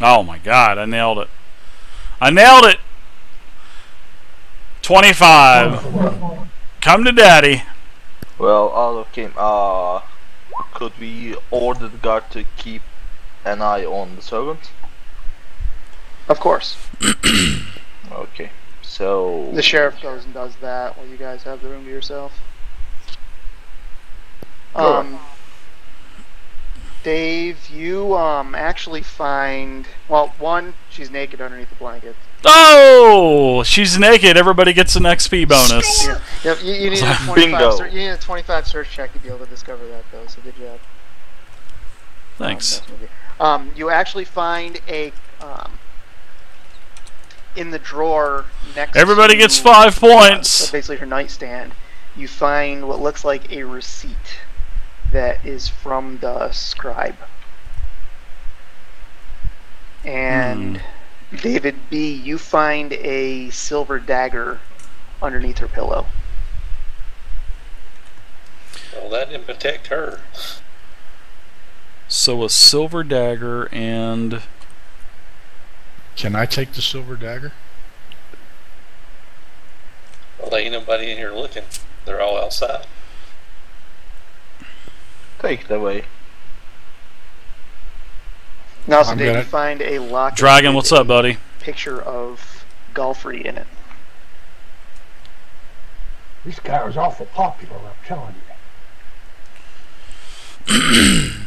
Oh my god, I nailed it. I nailed it! 25. Come to daddy. Well, out of game. Uh, could we order the guard to keep an eye on the servant? Of course. Okay. So The sheriff goes and does that while you guys have the room to yourself. Sure. Um, Dave, you um actually find well, one, she's naked underneath the blanket. Oh! She's naked. Everybody gets an XP bonus. Yep, you, you need a Bingo. 25 you need a 25 search check to be able to discover that though. So good job. Thanks. Um, that's what we- Um, you actually find a um, in the drawer next. Everybody to, gets five uh, points. so basically, her nightstand. You find what looks like a receipt that is from the scribe. And hmm. David B, you find a silver dagger underneath her pillow. Well, that didn't protect her. So a silver dagger and Can I take the silver dagger? Well, ain't nobody in here looking. They're all outside. Take it away. And also, I'm Dave, you gonna- find a locket. Dragon, with what's up, a buddy? Picture of Golfrey in it. This guy was awful popular, I'm telling you.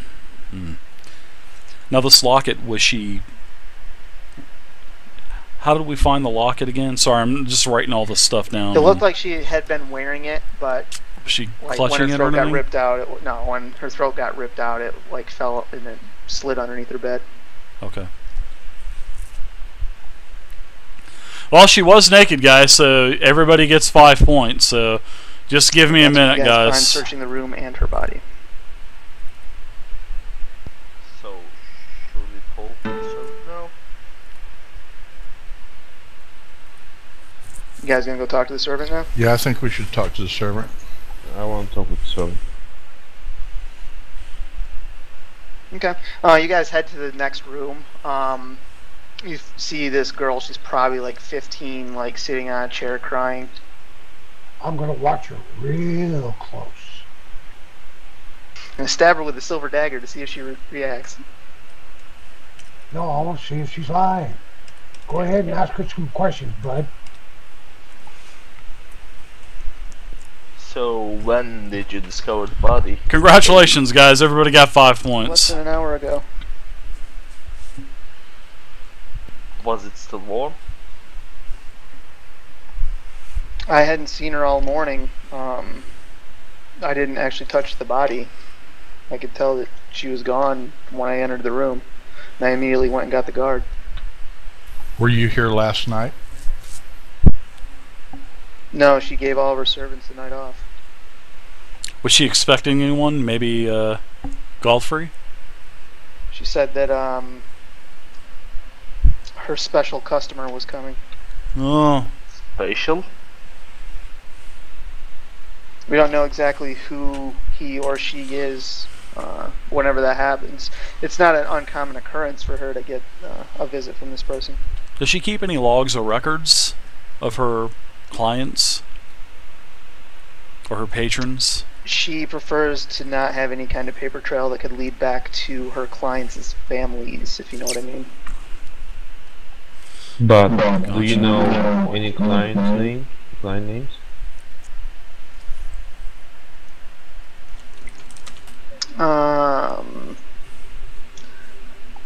Now this locket was she How did we find the locket again? Sorry, I'm just writing all this stuff down. It looked like she had been wearing it, but was she like when clutching her it throat got ripped out, it, no, when her throat got ripped out, it like fell and then slid underneath her bed. Okay. Well, she was naked, guys, so everybody gets five points. So just give me a That's what minute, guys. find guys. searching the room and her body. So should we pull the servant now? You guys gonna go talk to the servant now? Yeah, I think we should talk to the servant. I want to talk with Sony. Okay. Uh, you guys head to the next room. Um, you see this girl. She's probably like 15, like sitting on a chair crying. I'm gonna watch her real close. And stab her with a silver dagger to see if she re- reacts. No, I want to see if she's lying. Go ahead and ask her some questions, bud. So when did you discover the body? Congratulations, guys! Everybody got five points. Less points. than an hour ago. Was it still warm? I hadn't seen her all morning. Um, I didn't actually touch the body. I could tell that she was gone when I entered the room. And I immediately went and got the guard. Were you here last night? No, she gave all of her servants the night off. Was she expecting anyone? Maybe uh, Godfrey? She said that um, her special customer was coming. Oh, Special? We don't know exactly who he or she is. Uh, whenever that happens, it's not an uncommon occurrence for her to get uh, a visit from this person. does she keep any logs or records of her clients or her patrons? She prefers to not have any kind of paper trail that could lead back to her clients' families, if you know what I mean. But do you know any client's name? Client names? Um,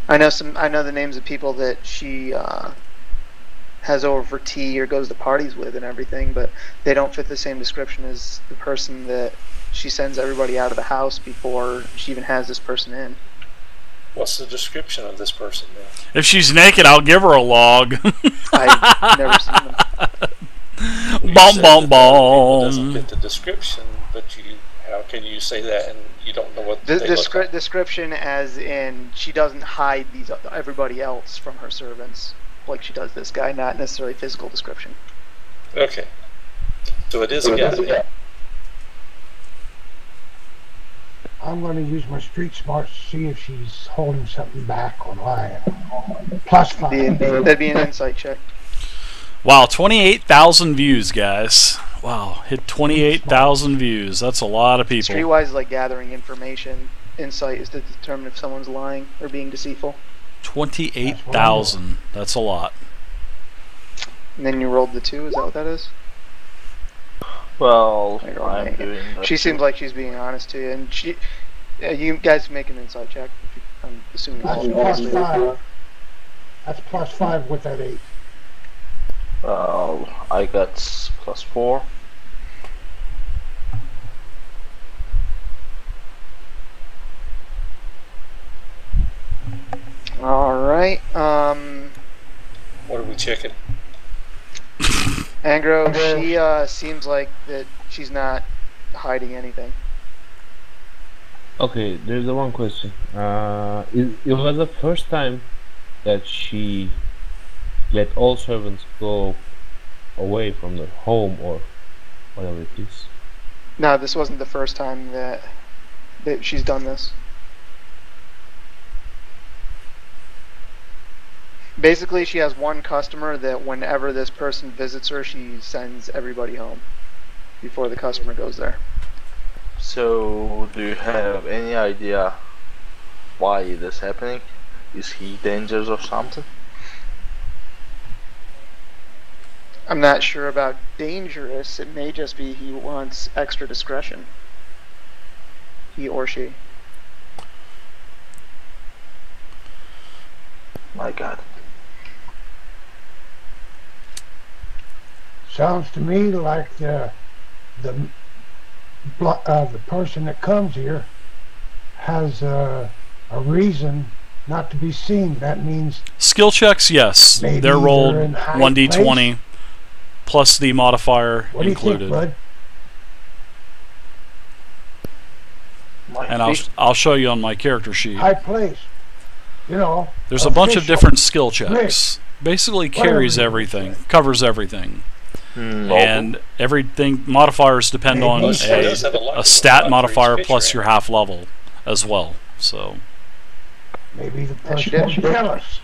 I know some. I know the names of people that she uh, has over for tea or goes to parties with and everything, but they don't fit the same description as the person that she sends everybody out of the house before she even has this person in. What's the description of this person then? If she's naked, I'll give her a log. I've never seen them. You Bum, said bum, that the Doesn't fit the description, but you. How can you say that and you don't know what The they look descri- like? description, as in, she doesn't hide these everybody else from her servants like she does this guy. Not necessarily physical description. Okay. So it is a guy. I'm going to use my street smarts to see if she's holding something back or lying. Plus Be- five. that'd be an insight check. Wow, 28,000 views, guys. Wow, hit 28,000 views. That's a lot of people. Streetwise is like gathering information. Insight is to determine if someone's lying or being deceitful. 28,000. That's a lot. And then you rolled the two. Is that what that is? Well, I'm doing. She too. seems like she's being honest to you, and she. Uh, you guys make an insight check. if you- I'm assuming. That's plus all- five. That's plus five with that eight. Well, I got plus four. All right. Um, What are we checking? Angro, she uh, seems like that she's not hiding anything. Okay, there's a one question. Uh, it, it was the first time that she let all servants go away from their home or whatever it is. No, this wasn't the first time that that she's done this. Basically, she has one customer that whenever this person visits her, she sends everybody home before the customer goes there. So, do you have any idea why is happening? Is he dangerous or something? I'm not sure about dangerous. It may just be he wants extra discretion. He or she. My God. Sounds to me like the the uh, the person that comes here has uh, a reason not to be seen. That means Skill checks, yes. Maybe They're rolled they're in high 1d20 plus the modifier what do you think, bud? My and I'll. I'll show you on my character sheet. High place. You know. There's a bunch of different skill checks. Basically carries everything, covers everything. Hmm, And everything modifiers depend on Maybe. Well, it does a, a stat modifier plus your half level as well. So Maybe the she person did. will tell us.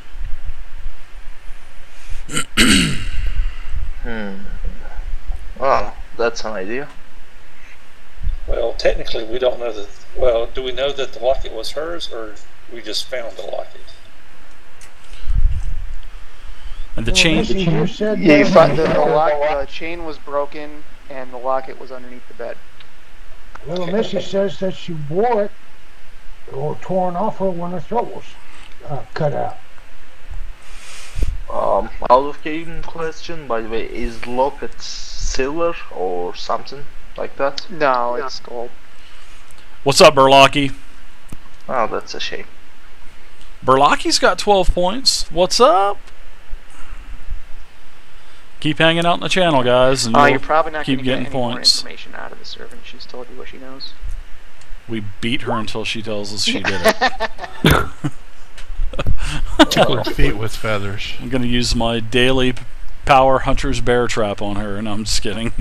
Hmm. Oh, that's an idea. Well, technically, we don't know that. Well, do we know that the locket was hers, or we just found the locket? And the chain Missy here said Yeah, you that- the, the, lock, the chain was broken and the locket was underneath the bed. Little Missy says that she wore it or torn off her when her throat was uh, cut out. Um, out of game question, by the way, is locket silver or something like that? No, it's gold. What's up, Burlocky? Oh, that's a shame. Burlocky's got 12 points. What's up? Keep hanging out in the channel, guys, and Uh, you'll- you're probably not keep going to get getting any points. more information out of the servant. She's told you what she knows. we beat her until she tells us she did it. Tickle her feet with feathers. I'm gonna use my daily power hunter's bear trap on her, and I'm just kidding.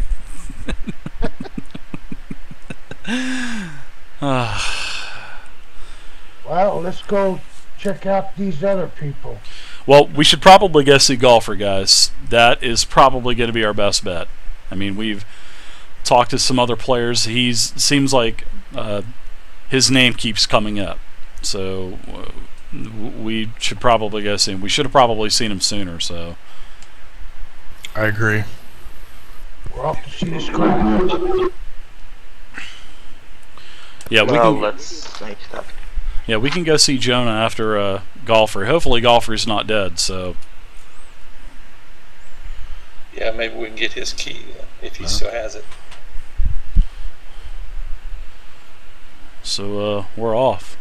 Ah. Well, let's go check out these other people. Well, we should probably go see golfer, guys. That is probably going to be our best bet. I mean, we've talked to some other players. He seems like uh, his name keeps coming up, so uh, we should probably go see him. We should have probably seen him sooner. So I agree. We're off to see the scribe. yeah, we well, can. let's make that. Yeah, we can go see Jonah after uh, Golfer. Hopefully, Golfer's not dead. So, Yeah, maybe we can get his key if he Uh-huh. still has it. so uh, we're off.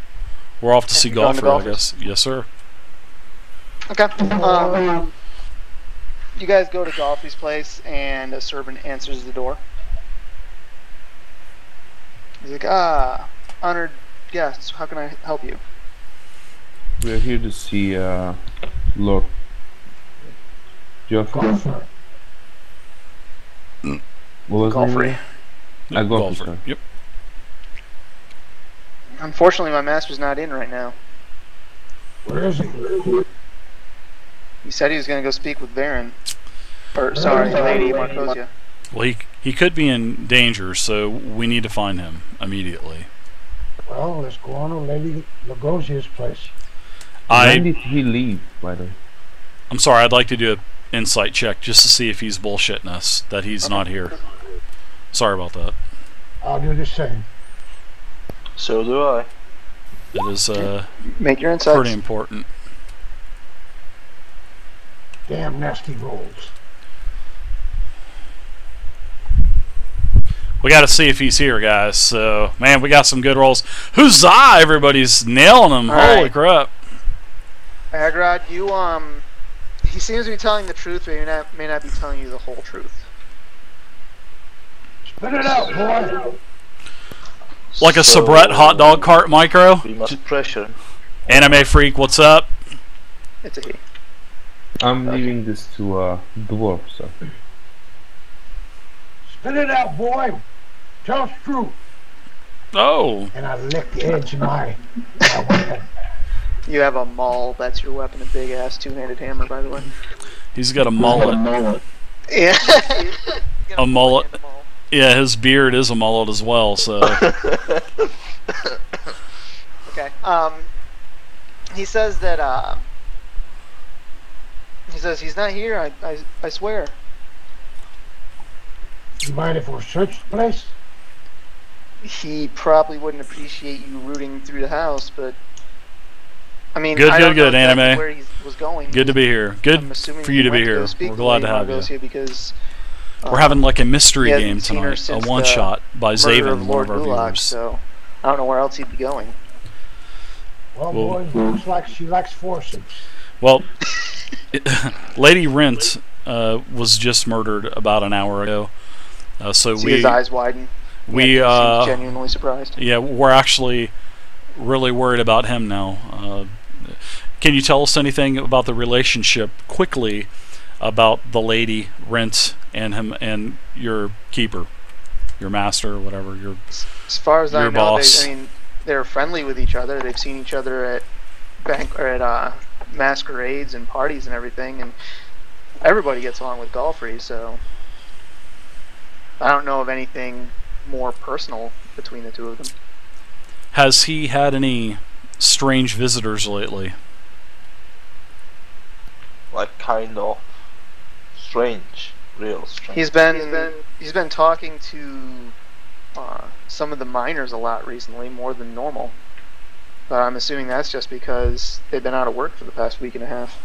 We're off to see You going to Golfer, I guess. Yes, sir. Okay. Um, you guys go to Golfy's place, and a servant answers the door. He's like, ah, honored guests, how can I help you? We're here to see uh, Lord Geoffrey. Golfer. What was his name Golfrey. again? Yep, Golfer, sorry. Yep. Unfortunately, my master's not in right now. Where is he? He said he was going to go speak with Baron. Or, sorry, Lady Marcosia. Well, he, he could be in danger, so we need to find him immediately. Well, let's go on to Lady Lugosia's place. I when did he leave, by the way? I'm sorry. I'd like to do an insight check just to see if he's bullshitting us that he's not here. Sorry about that. I'll do the same. So do I. It is uh, Make your insights. pretty important. Damn nasty rolls. We got to see if he's here, guys. So, man, we got some good rolls. Huzzah! Everybody's nailing them. All Holy right. crap! Angrod, you, um... He seems to be telling the truth, but he may not, may not be telling you the whole truth. Spit it out, boy. Like a So, Sabrett hot dog cart micro. We must pressure. Anime freak, what's up? It's a he. I'm leaving this to uh, dwarf, so. Spit it out, boy. Tell us truth. Oh, And I lick the edge of my, my weapon. You have a maul. That's your weapon. A big ass two handed hammer, by the way. he's got a mullet. Yeah. A mullet. Yeah, his beard is a mullet as well. So, Okay. Um, he says that. Uh, he says he's not here. I, I, I swear. You mind if we search the place? He probably wouldn't appreciate you rooting through the house, but. I mean, Good, I good, don't know good, exactly anime. Where he was going. good to be here. Good for you to be here. speak We're glad to have you. Margosia because We're um, having like a mystery game tonight, a one shot by murder Xaven, one Lord of our Gulak, viewers. so I don't know where else he'd be going. Well, Well- boy, looks like she likes forceps. Well, Lady Rent uh, was just murdered about an hour ago. Uh, so See we his eyes widen. We Yeah, uh, genuinely surprised. yeah we're actually really worried about him now. Uh, can you tell us anything about the relationship quickly about the lady Rent and him and your keeper, your master, whatever your As far as I know, they, I mean, they're friendly with each other. They've seen each other at bank or at uh, masquerades and parties and everything, and everybody gets along with Golfrey. So I don't know of anything more personal between the two of them. Has he had any strange visitors lately? like kind of strange, real strange. He's been he's been talking to uh, some of the miners a lot recently, more than normal. But I'm assuming that's just because they've been out of work for the past week and a half.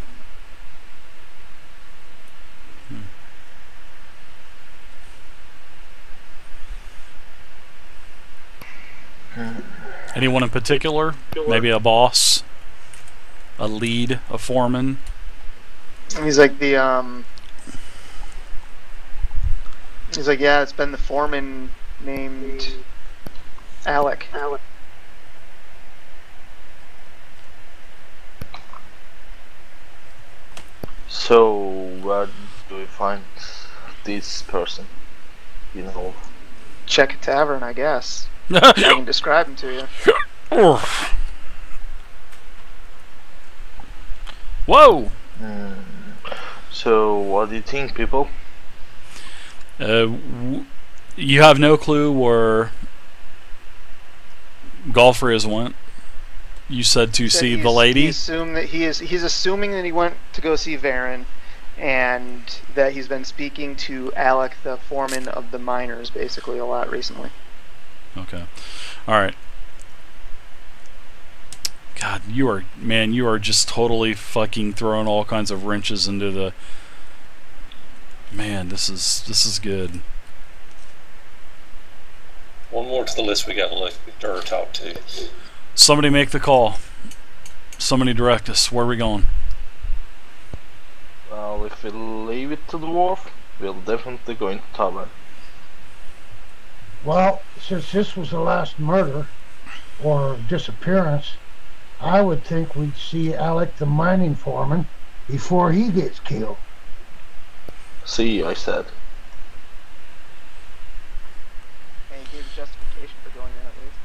Anyone in particular? Maybe a boss, a lead, a foreman. He's like the um. He's like, yeah, it's been the foreman named Alec. Alec. So where do we find this person? You know, Check a tavern, I guess. I can describe him to you. Whoa! Hmm. So what do you think, people? Uh, w- you have no clue where golfer is went. You said to Said see the lady. He assumed that he is. He's assuming that he went to go see Varen, and that he's been speaking to Alec, the foreman of the miners, basically a lot recently. Okay. All right. God, you are man, you are just totally fucking throwing all kinds of wrenches into the Man, this is this is good. One more to the list we got to look or talk to. Somebody make the call. Somebody direct us. Where are we going? Well, if we leave it to the wharf, we'll definitely go into tavern. Well, since this was the last murder or disappearance, I would think we'd see Alec the mining foreman before he gets killed. See, I said. And he gave justification for going there at least.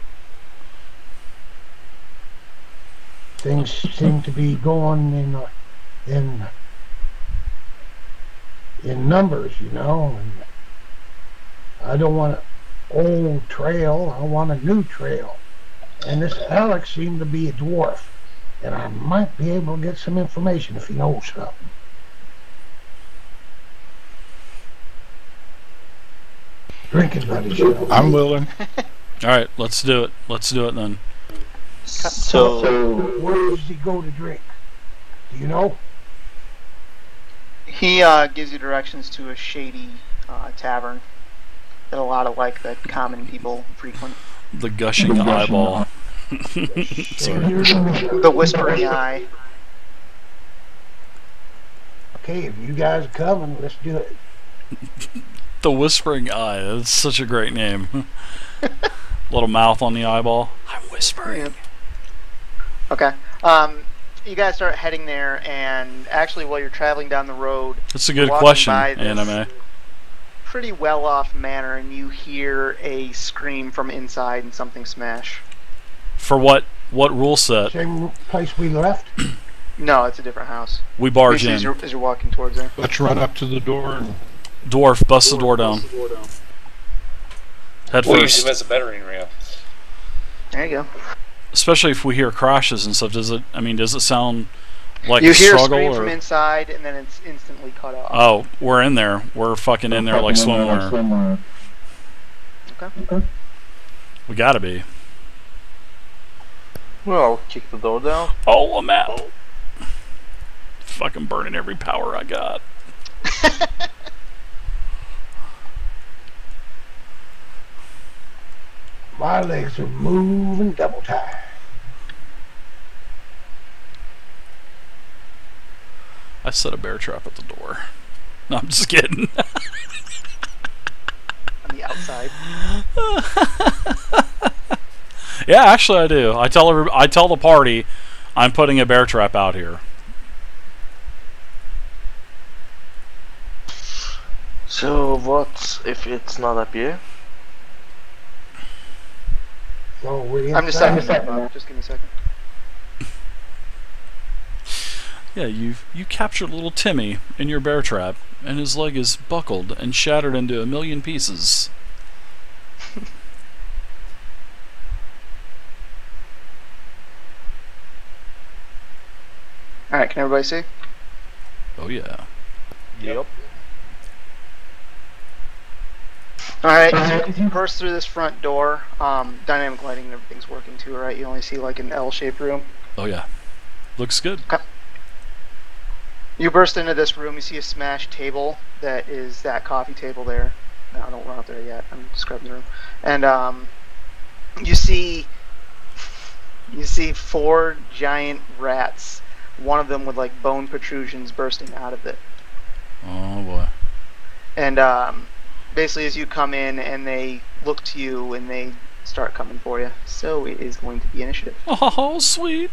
things seem to be going in uh, in in numbers, you know. And I don't want an old trail. I want a new trail. And this Alex seemed to be a dwarf, and I might be able to get some information if he knows something. Drinking buddies. I'm willing. All right, let's do it. Let's do it then. So, Where does he go to drink? Do you know? He uh, gives you directions to a shady uh, tavern that a lot of like the common people frequent. The gushing eyeball. And here's the- The Whispering Eye. Okay, if you guys are coming, let's do it. The whispering eye. That's such a great name. Little mouth on the eyeball. I'm whispering. Okay. Um, you guys start heading there, and actually, while you're traveling down the road, That's a good question, this- anime. Pretty well off manor, and you hear a scream from inside and something smash. For what what rule set? Same place we left. No, it's a different house. We barge Usually as in. you're, as you're walking towards there. Let's run up to the door and Dwarf, bust the door down. Head We use first. them as a battering ram. There you go. Especially if we hear crashes and stuff. Does it? I mean, does it sound like you a hear a scream or? from inside, and then it's instantly cut off. Oh, we're in there. We're fucking in there like swimwear. Okay. We gotta be. well, kick the door down. Oh, I'm out. Fucking burning every power I got. My legs are moving double time. I set a bear trap at the door. No, I'm just kidding. On the outside. yeah, actually, I do. I tell every, I tell the party, I'm putting a bear trap out here. So, what if it's not up here? So we're I'm just inside. setting it. Just give me a second. Yeah, you you captured little Timmy in your bear trap, and his leg is buckled and shattered into a million pieces. All right, can everybody see? Oh yeah. Yep. All right, as you burst through this front door, um, dynamic lighting and everything's working too, right? You only see like an L-shaped room. Oh yeah. Looks good. You burst into this room, you see a smashed table that is that coffee table there. No, I don't run out there yet. I'm describing the room. And um, you see you see four giant rats, one of them with like bone protrusions bursting out of it. Oh boy. And um, basically as you come in and they look to you and they start coming for you. So it is going to be initiative. Oh sweet.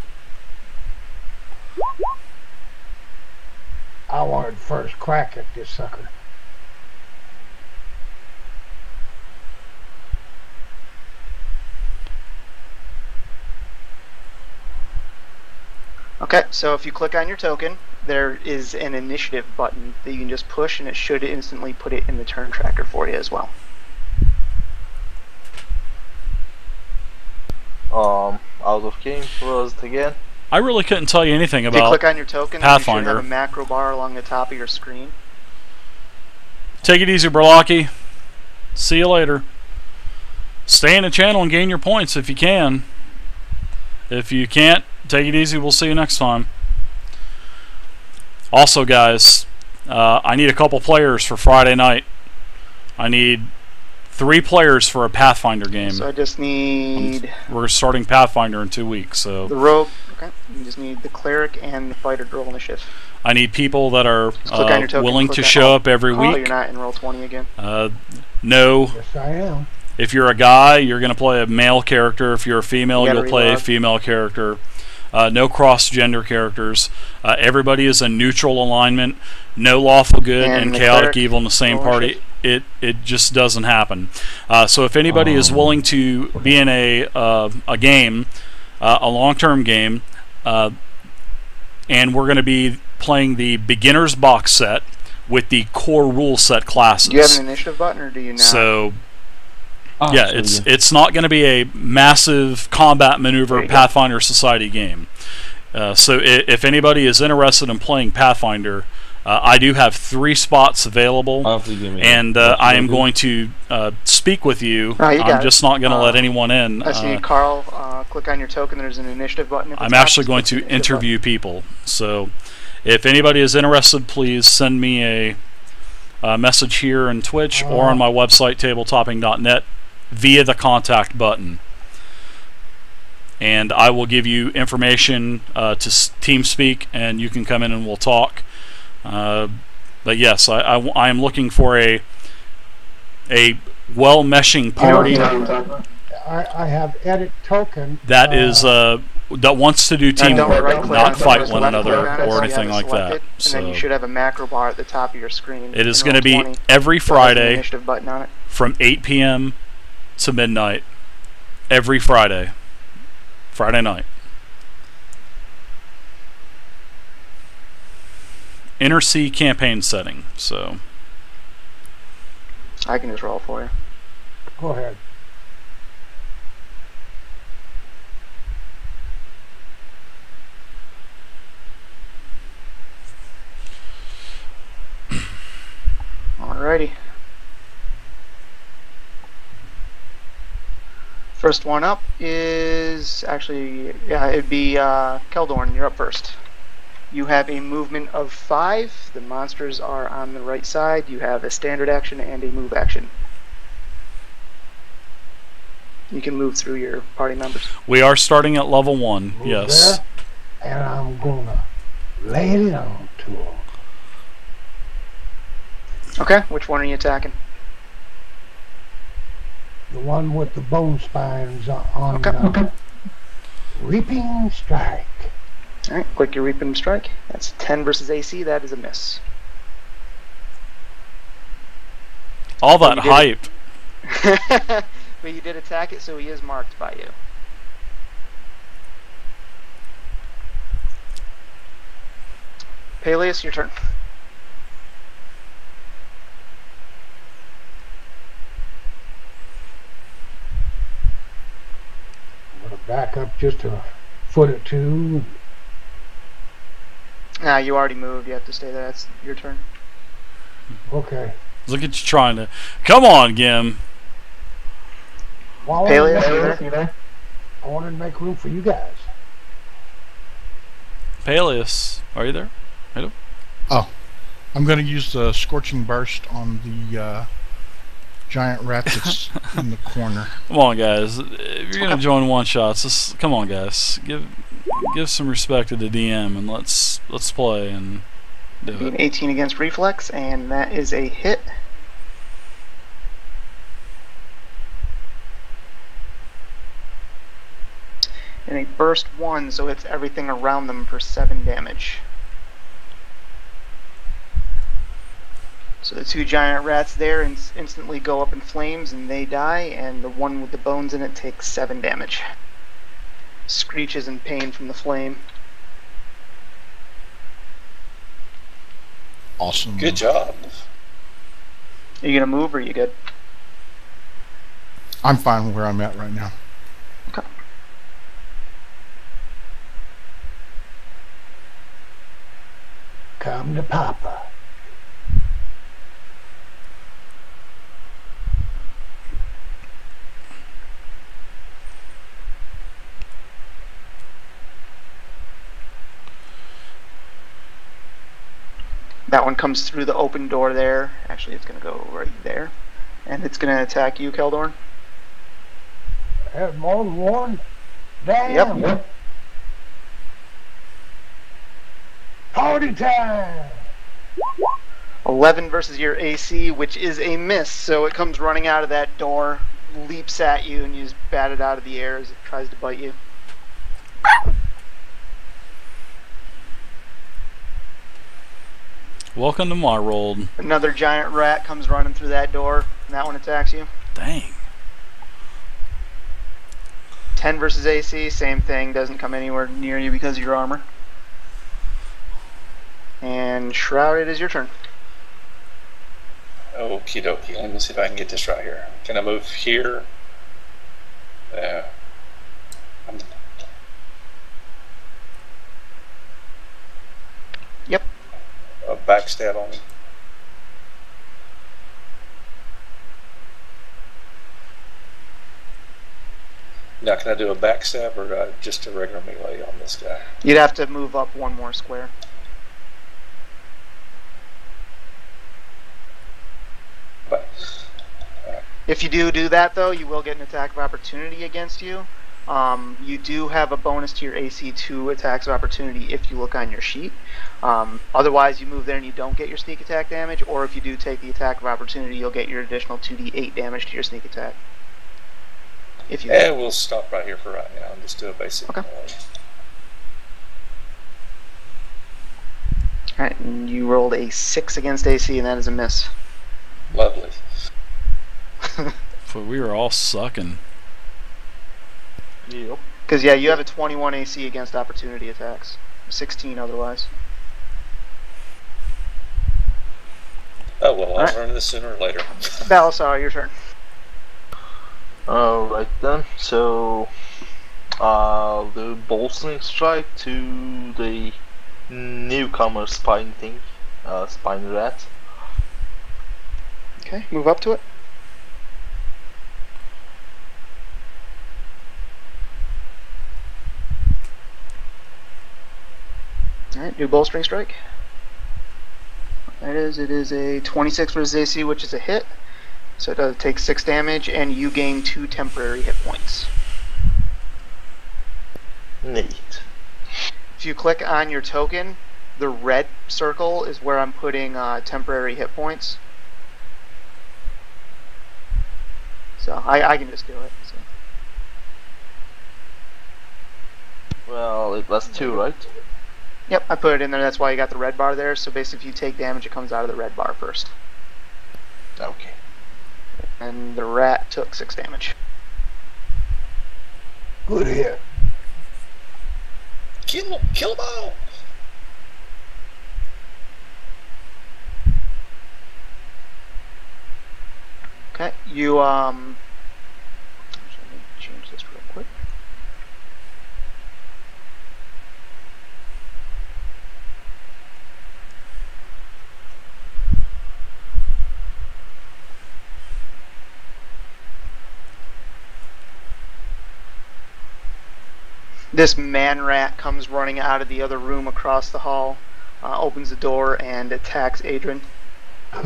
I wanted first crack at this sucker. Okay, so if you click on your token, there is an initiative button that you can just push and it should instantly put it in the turn tracker for you as well. Um, out of game for us again. I really couldn't tell you anything about. If you click on your token, then you should Pathfinder. have a macro bar along the top of your screen. Take it easy, Berlocki. See you later. Stay in the channel and gain your points if you can. If you can't, take it easy. We'll see you next time. Also, guys, uh, I need a couple players for Friday night. I need three players for a Pathfinder game. So I just need We're starting Pathfinder in two weeks, so the rogue. Okay, you just need the cleric and the fighter to roll initiative. I need people that are uh, willing to on- show up every Oh, you're week. not in roll twenty again. Uh, no Yes, I am. If you're a guy, you're going to play a male character. If you're a female, you you'll play a female character. Uh, no cross gender characters. Uh, everybody is a neutral alignment. No lawful good And and, chaotic evil in the same party. initiative. It it just doesn't happen. Uh, so if anybody is willing to be in a uh, a game, uh, a long term game, Uh, and we're going to be playing the beginner's box set with the core rule set classes. Do you have an initiative button or do you not? so Ah, yeah, so it's it's not going to be a massive combat maneuver There you go. Pathfinder Society game. Uh, so i- if anybody is interested in playing Pathfinder, uh, I do have three spots available, I'll play game and uh, I am going to uh, speak with you. Oh, you I'm just not going to let Uh, anyone in. I see Uh, Carl. Uh, click on your token. There's an initiative button. at I'm actually going to initiative button. interview people. So if anybody is interested, please send me a, a message here in Twitch or on my website, tabletopping.net, via the contact button. And I will give you information uh, to s- TeamSpeak, and you can come in and we'll talk. Uh, but yes, I I am looking for a a well meshing party I, I have edit token. that is uh, that wants to do teamwork, right-click not fight one another click on it so or anything have it like that. selected, And then you should have a macro bar at the top of your screen. it is going to be every that has the Friday button on it. from 8 p.m. to midnight. Every Friday, Friday night. Inner Sea campaign setting. So I can just roll for you. Go ahead. Alrighty. First one up is actually, yeah, it'd be uh, Keldorn. You're up first. You have a movement of five. The monsters are on the right side. You have a standard action and a move action. You can move through your party members. we are starting at level one. Move Yes. there, and I'm gonna lay it on to him. Okay, which one are you attacking? The one with the bone spines on, on Okay. uh, Reaping Strike. Alright, click your Reaping Strike. That's 10 versus AC. That is a miss. All that you hype. but you did attack it, so he is marked by you. Peleus, your turn. I'm gonna back up just a foot or two. Nah, you already moved. You have to stay there. That's your turn. Okay. Look at you trying to. Come on, Gim. While Peleus, I'm you there, there? I wanted to make room for you guys. Peleus, are you there? Hello? Oh. I'm going to use the scorching burst on the uh, giant rat that's in the corner. Come on, guys. If you're gonna join one shots, just come on, guys. Give give some respect to the DM and let's let's play and do it. 18 against reflex, and that is a hit. And a burst one, so it's everything around them for seven damage. So the two giant rats there ins- instantly go up in flames and they die, and the one with the bones in it takes seven damage. Screeches in pain from the flame. Awesome. Good job. Are you gonna move or are you good? I'm fine where I'm at right now. Come to Papa. That one comes through the open door there. Actually, it's going to go right there. And it's going to attack you, Keldorn. Have more than one? Damn. Yep. Party time! 11 versus your AC, which is a miss. So it comes running out of that door, leaps at you, and you just bat it out of the air as it tries to bite you. Welcome to my world. Another giant rat comes running through that door, and that one attacks you. Dang. 10 versus AC, same thing, doesn't come anywhere near you because of your armor. And Shroud, it is your turn. Okie dokie. Let me see if I can get this right here. Can I move here? Uh, I'm- Yep. A backstab on me. Now, can I do a backstab or uh, just a regular melee on this guy? You'd have to move up one more square. But If you do do that, though, you will get an attack of opportunity against you. Um, you do have a bonus to your AC2 attacks of opportunity if you look on your sheet. Um, otherwise, you move there and you don't get your sneak attack damage, or if you do take the attack of opportunity, you'll get your additional 2d8 damage to your sneak attack. If you yeah, we'll stop right here for right now and just do a basic Okay. melee. Alright, and you rolled a 6 against AC, and that is a miss. Lovely. But we were all sucking. Yep. Because, yeah, you have a 21 AC against opportunity attacks, 16 otherwise. Oh well, I'll Alright. learn this sooner or later. Balasar, your turn. Alright then, so uh the bolstering strike to the newcomer spine thing, uh spine rat. Okay, move up to it. Alright, new bolstering strike. That is, it is a 26 versus AC, which is a hit. So it does take 6 damage, and you gain 2 temporary hit points. Neat. If you click on your token, the red circle is where I'm putting uh, temporary hit points. So I, I can just do it. So. Well it was two, right? Yep, I put it in there. That's why you got the red bar there. So basically, if you take damage, it comes out of the red bar first. Okay. And the rat took six damage. Good hit. Kill, kill them all. Okay, you um. actually, Let me change this real quick. This man rat comes running out of the other room across the hall, uh, opens the door, and attacks Adrian.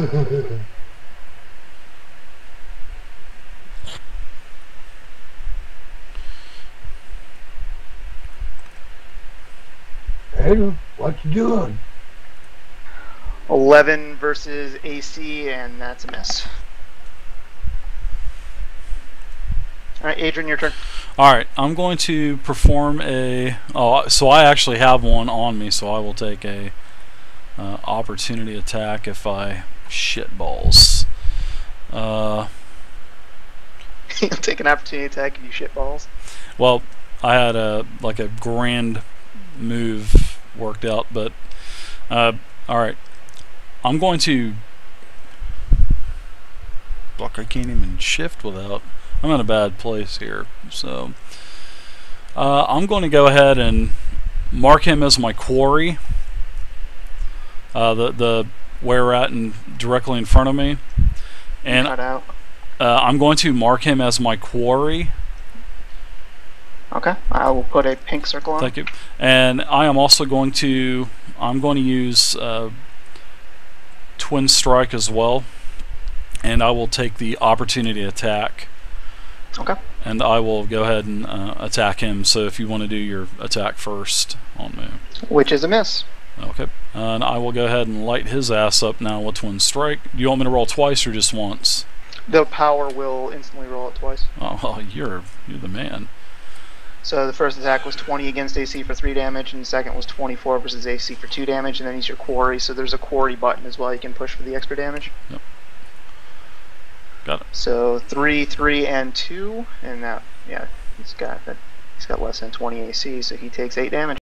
Adrian, what you doing? 11 versus AC, and that's a miss. Alright, Adrian, your turn. All right, I'm going to perform a. Oh, so I actually have one on me, so I will take a uh, opportunity attack if I shit balls. Uh, You'll take an opportunity attack if you shit balls. well, I had a like a grand move worked out, but uh, all right, I'm going to. Fuck, I can't even shift without. I'm in a bad place here, so uh, I'm going to go ahead and mark him as my quarry. Uh, the the where we're at and directly in front of me, and uh, I'm going to mark him as my quarry. Okay, I will put a pink circle on. Thank you. And I am also going to I'm going to use uh, twin strike as well, and I will take the opportunity attack. Okay. And I will go ahead and uh, attack him. So if you want to do your attack first on me, Which is a miss. okay. And I will go ahead and light his ass up now with twin strike. Do you want me to roll twice or just once? The power will instantly roll it twice. Oh, well, you're you're the man. So the first attack was 20 against AC for 3 damage, and the second was 24 versus AC for 2 damage, and then he's your quarry, so there's a quarry button as well you can push for the extra damage. Yep. Got it. So 3, 3, and 2, and that, yeah, He's got he's got less than 20 AC, so he takes eight damage.